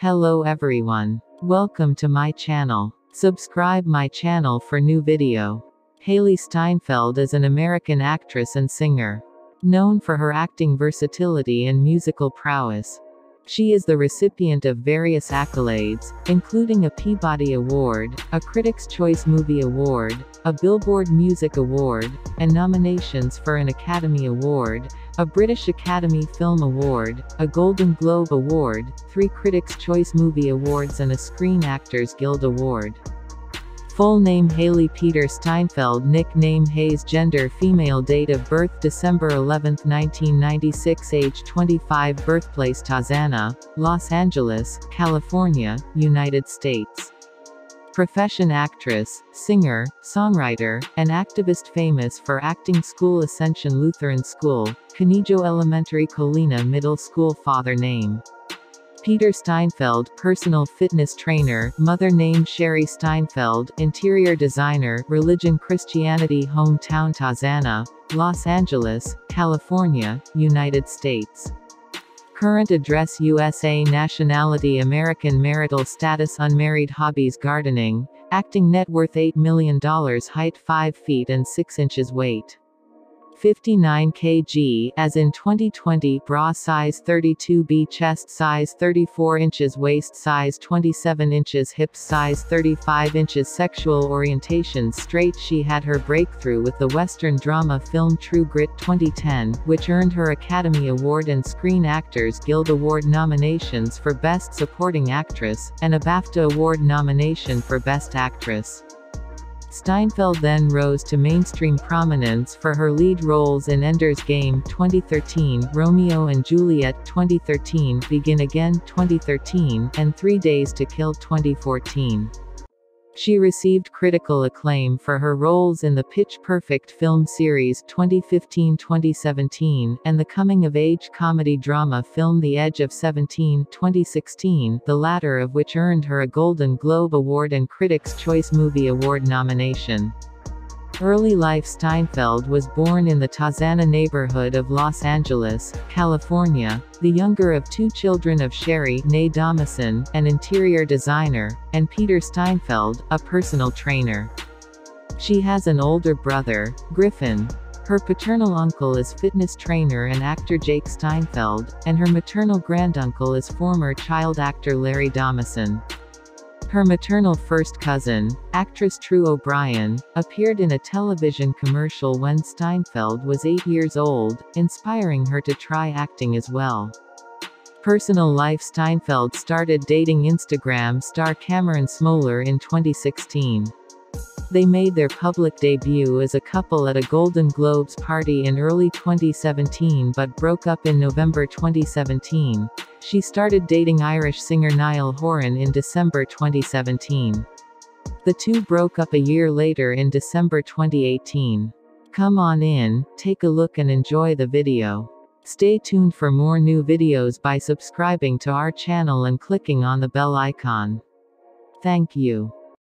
Hello everyone. Welcome to my channel. Subscribe my channel for new video. Hailee Steinfeld is an American actress and singer. Known for her acting versatility and musical prowess. She is the recipient of various accolades, including a Peabody Award, a Critics' Choice Movie Award, a Billboard Music Award, and nominations for an Academy Award, a British Academy Film Award, a Golden Globe Award, three Critics' Choice Movie Awards and a Screen Actors Guild Award. Full name Hailee Peter Steinfeld Nickname Hayes Gender Female Date of birth December 11, 1996 Age 25 Birthplace Tarzana, Los Angeles, California, United States Profession actress, singer, songwriter, and activist famous for acting school Ascension Lutheran School, Conejo Elementary Colina Middle School Father name Peter Steinfeld, personal fitness trainer, mother name Sherry Steinfeld, interior designer, religion Christianity hometown Tarzana, Los Angeles, California, United States. Current address USA Nationality American Marital status Unmarried Hobbies Gardening, Acting net worth $8 million Height 5 feet and 6 inches Weight 59 kg, as in 2020, bra size 32B, chest size 34 inches, waist size 27 inches, hips size 35 inches, sexual orientation straight. She had her breakthrough with the Western drama film True Grit 2010, which earned her Academy Award and Screen Actors Guild Award nominations for Best Supporting Actress, and a BAFTA Award nomination for Best Actress. Steinfeld then rose to mainstream prominence for her lead roles in Ender's Game 2013, Romeo and Juliet 2013, Begin Again 2013, and Three Days to Kill 2014. She received critical acclaim for her roles in the Pitch Perfect film series 2015-2017, and the coming-of-age comedy-drama film The Edge of 17 2016, the latter of which earned her a Golden Globe Award and Critics' Choice Movie Award nomination. Early life Steinfeld was born in the Tarzana neighborhood of Los Angeles, California, the younger of two children of Sherry née Domasin, an interior designer, and Peter Steinfeld, a personal trainer. She has an older brother, Griffin. Her paternal uncle is fitness trainer and actor Jake Steinfeld, and her maternal granduncle is former child actor Larry Domasin. Her maternal first cousin, actress True O'Brien, appeared in a television commercial when Steinfeld was eight years old, inspiring her to try acting as well. Personal life Steinfeld started dating Instagram star Cameron Smoller in 2016. They made their public debut as a couple at a Golden Globes party in early 2017 but broke up in November 2017. She started dating Irish singer Niall Horan in December 2017. The two broke up a year later in December 2018. Come on in, take a look and enjoy the video. Stay tuned for more new videos by subscribing to our channel and clicking on the bell icon. Thank you.